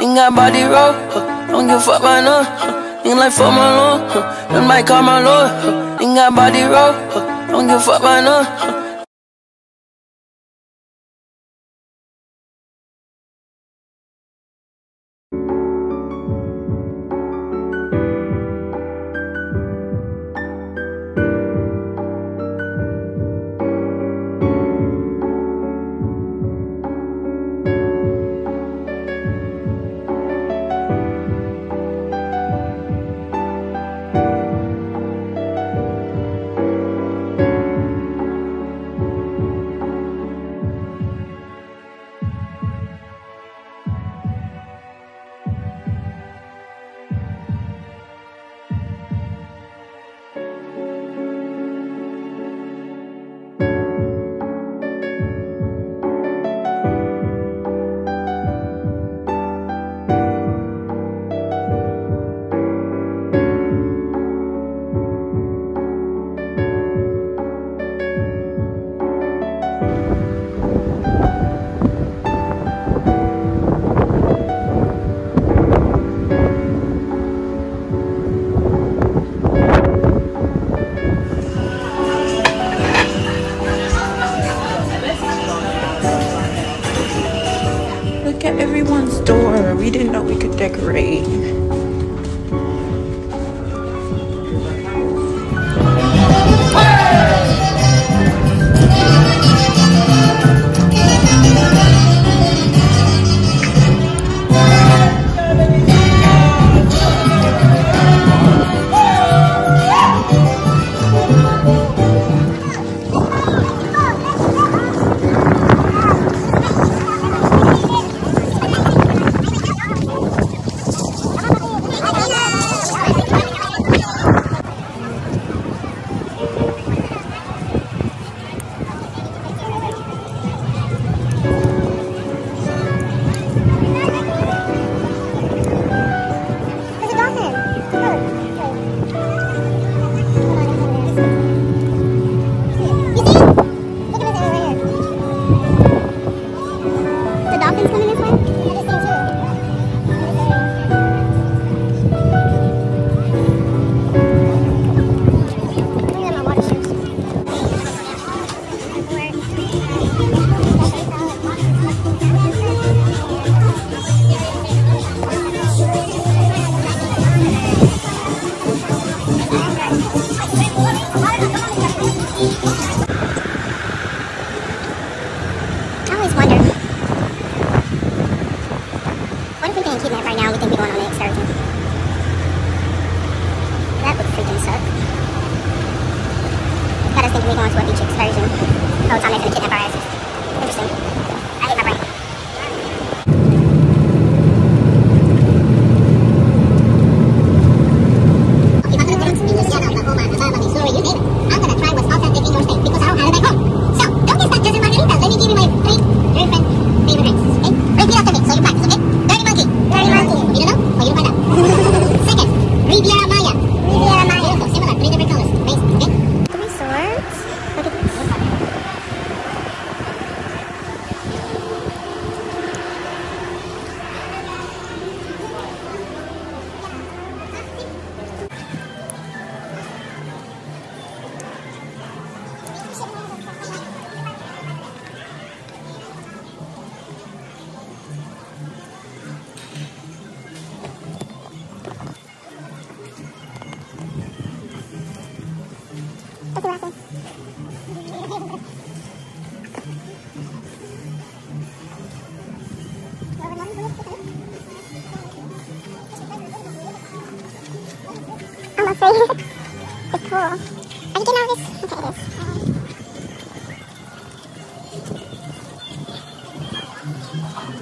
Nigga body roll, huh? don't give fuck my no. Huh? Nigga like fuck my loan, huh? then might call my lord. Huh? got body roll, huh? don't give fuck my no. Huh?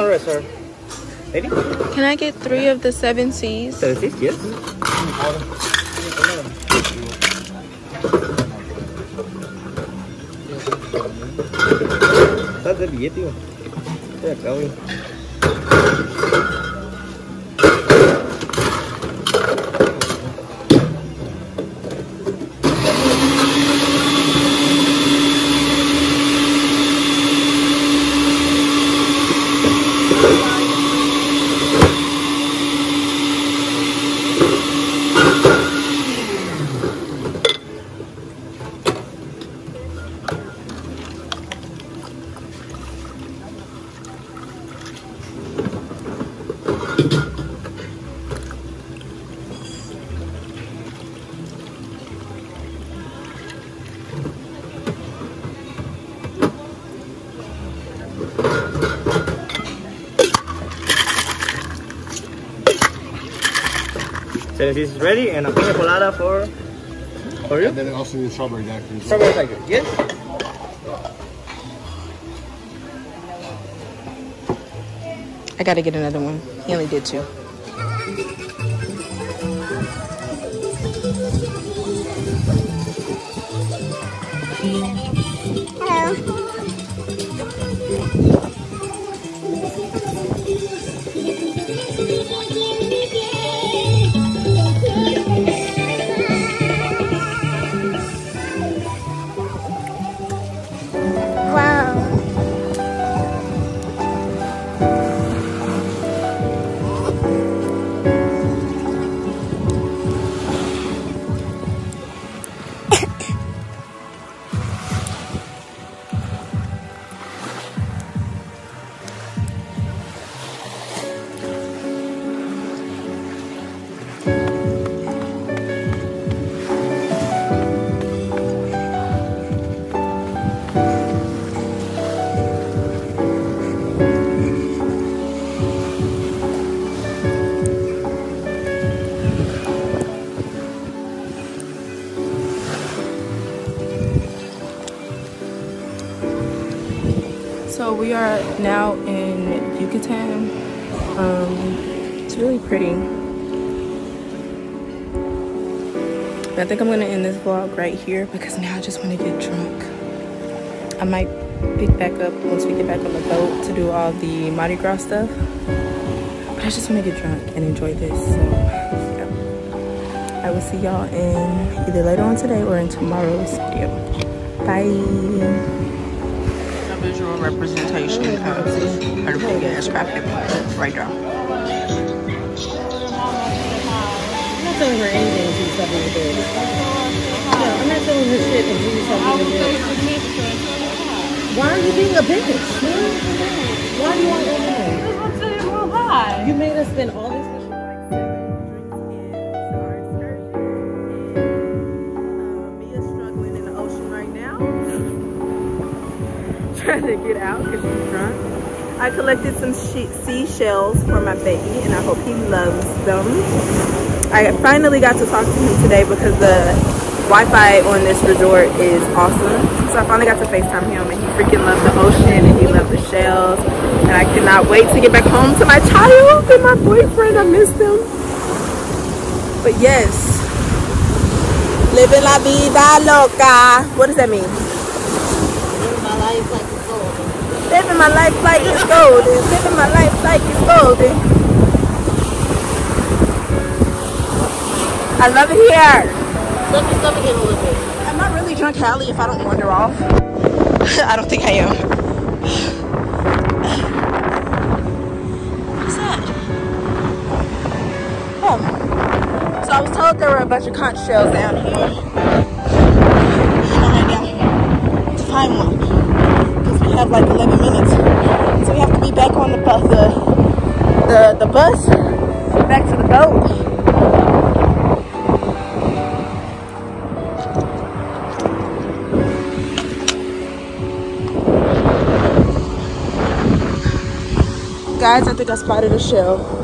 sorry, sir. Lady? Can I get three of the seven C's? Seven six, yes. Está de billete, tío. Estoy acá, güey. Seven six is ready, and a pina colada for for you. And then also the strawberry daiquiri. Strawberry tiger, yes. I gotta get another one. He only did two. So we are now in Yucatan. Um, it's really pretty. I think I'm gonna end this vlog right here because now I just want to get drunk. I might pick back up once we get back on the boat to do all the Mardi Gras stuff. But I just want to get drunk and enjoy this. So yeah. I will see y'all in either later on today or in tomorrow's video. Bye visual representation of her big ass crap right there. I'm not telling her anything until you tell me to do it. No, I'm not telling her shit until you tell me to do it. Why are you being a bitch? Why do you want to go home? I'm sitting real high. You made us spend all this to get out because she's drunk. I collected some seashells for my baby and I hope he loves them. I finally got to talk to him today because the Wi-Fi on this resort is awesome. So I finally got to FaceTime him and he freaking loved the ocean and he loved the shells. And I cannot wait to get back home to my child and my boyfriend. I miss them. But yes, living la vida loca. What does that mean? Living my life like it's golden. Living my life like it's golden. I love it here. Let me stomach in a little bit. Am I really drunk, Hallie, if I don't wander off? I don't think I am. What's that? Oh. So I was told there were a bunch of conch shells down here. I'm right down here to find one. Have like 11 minutes. So we have to be back on the bus, the, the, the bus, back to the boat. Guys, I think I spotted a shell.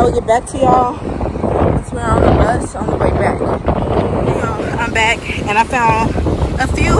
I will get back to y'all. We're on the bus on the way back. I'm back and I found a few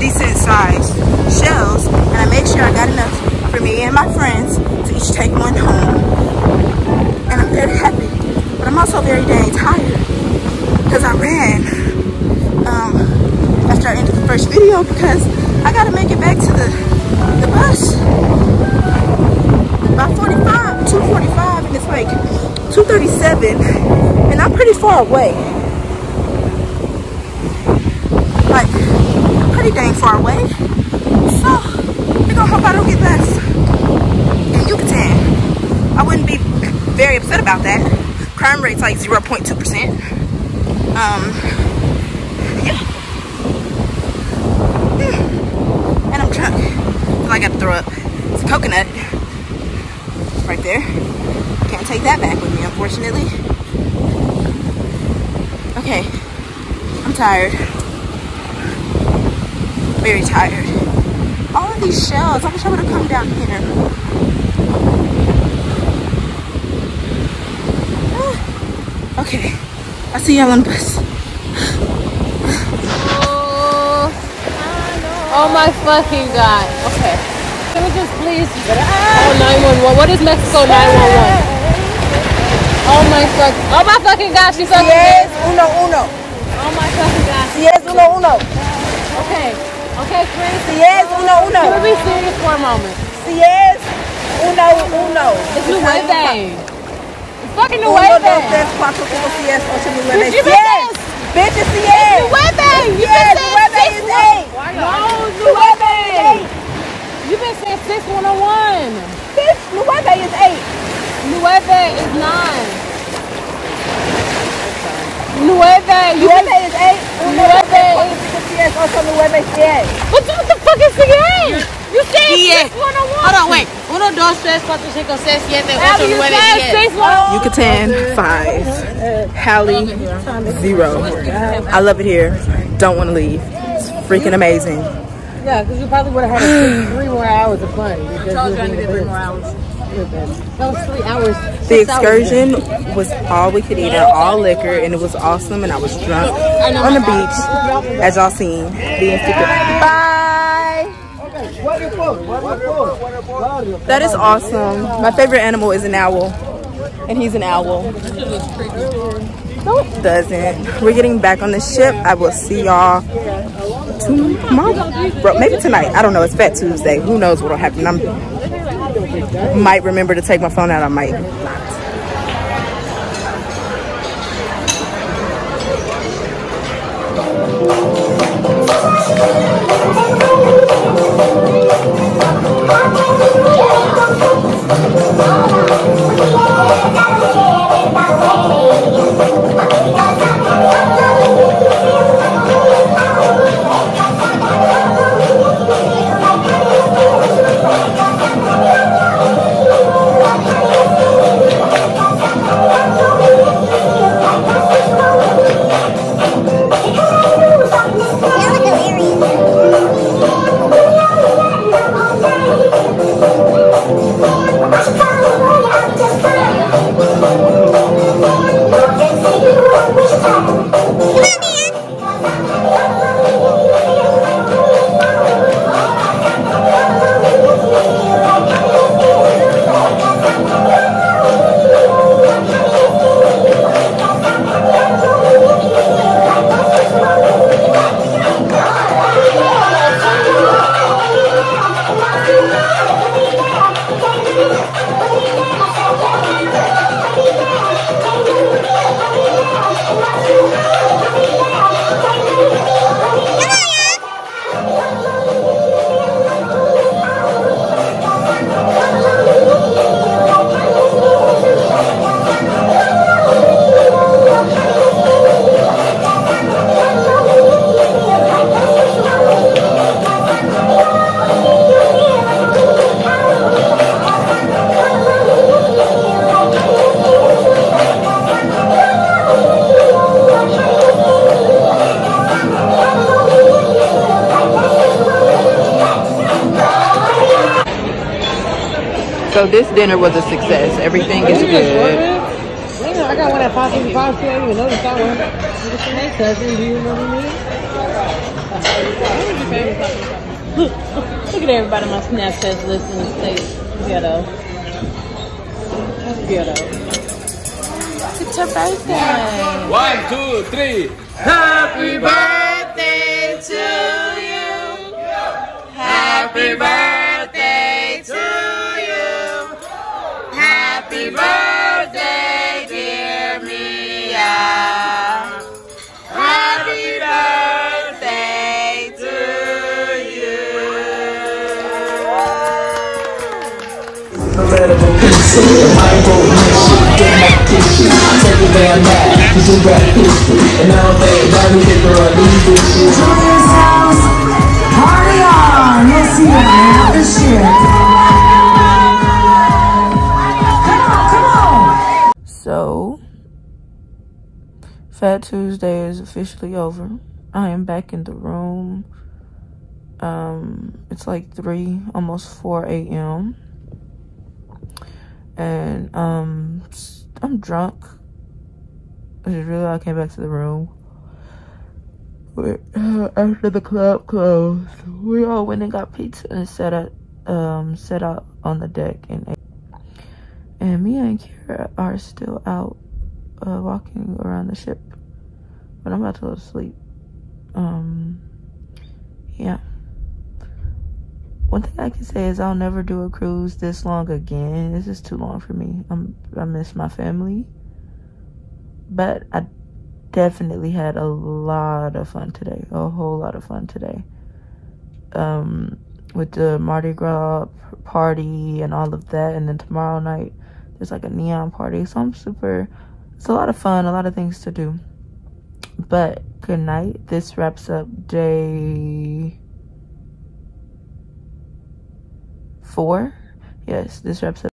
decent sized shells and I made sure I got enough for me and my friends to each take one home. And I'm very happy, but I'm also very dang tired because I ran um, after I ended the first video because I gotta make it back to the, the bus by 45, 245 and it's like 237 and I'm pretty far away. Like, pretty dang far away. So, we're gonna hope I don't get lost in Yucatan. I wouldn't be very upset about that. Crime rate's like 0.2%. Um, yeah. Hmm. And I'm drunk. I gotta throw up. It's a coconut right there. Can't take that back with me, unfortunately. Okay, I'm tired. Very tired. All of these shells, I wish I would have come down here. Ah, Okay, I'll see y'all on the bus. Oh my fucking god. Okay. Can we just please call 911? What is Mexico 911? Oh my fuck. Oh my fucking god, she's fucking Yes, uno, uno. Oh my fucking god. Yes, uno, uno. Okay. Okay, Chris. Yes, uno, uno. Can we be serious for a moment? Yes, uno, uno. It's new Nueve. It's fucking Uno, dos, Nueve. tres, cuatro, cinco, seis, ocho, nueve. Bitch, you been Yes, bitch, it's yes. Nueve. You Yes, been saying nueve six is one- eight. No, Nueve is Nueve. eight. You been saying six one oh one. Bitch, nueve is eight. Nueve is nine. Nueve. Nueve is eight. Uno, dos, tres, Nueve. cuatro, cinco, seis, ocho, nueve, diez. What the, what the fuck is again? You said Diez. six one oh one. Hold on, wait. Uno, dos, tres, cuatro, cinco, seis, siete, ocho, Abby, nueve, diez. six one oh one. Yucatan, five. Hallie, zero. I love it here. Don't want to leave. It's freaking amazing. Yeah, because you probably would have had three, three more hours of fun. Because you was in the three more hours. That three hours. The excursion was all we could eat and all liquor, and it was awesome. And I was drunk on the beach, as y'all seen, being stupid. Bye. That is awesome. My favorite animal is an owl, and he's an owl. No, it doesn't. We're getting back on the ship. I will see y'all tomorrow. Bro, maybe tonight. I don't know. It's Fat Tuesday. Who knows what'll happen? I'm might remember to take my phone out. I might not. This dinner was a success. Everything is good. Nigga, I got one at 555 too. I didn't even notice that one. Hey, cousin, do you remember me? Look at everybody on my Snapchat list in the States. Ghetto. That's ghetto. It's her birthday. One, two, three. Happy birthday to you. Happy birthday to you. Party on! Let's see it. This shit. Come on, come on. So, Fat Tuesday is officially over. I am back in the room. Um, it's like 3, almost 4 a.m. And, um, I'm drunk. I just realized I came back to the room. We- After the club closed, we all went and got pizza and set up, um, set out on the deck and. And Mia and Kira are still out uh, walking around the ship. But I'm about to go to sleep. Um, yeah. One thing I can say is I'll never do a cruise this long again. This is too long for me. I'm, I miss my family. But I definitely had a lot of fun today. A whole lot of fun today. Um, with the Mardi Gras party and all of that. And then tomorrow night, there's like a neon party. So I'm super, it's a lot of fun, a lot of things to do. But good night. This wraps up day four. Yes, this wraps up.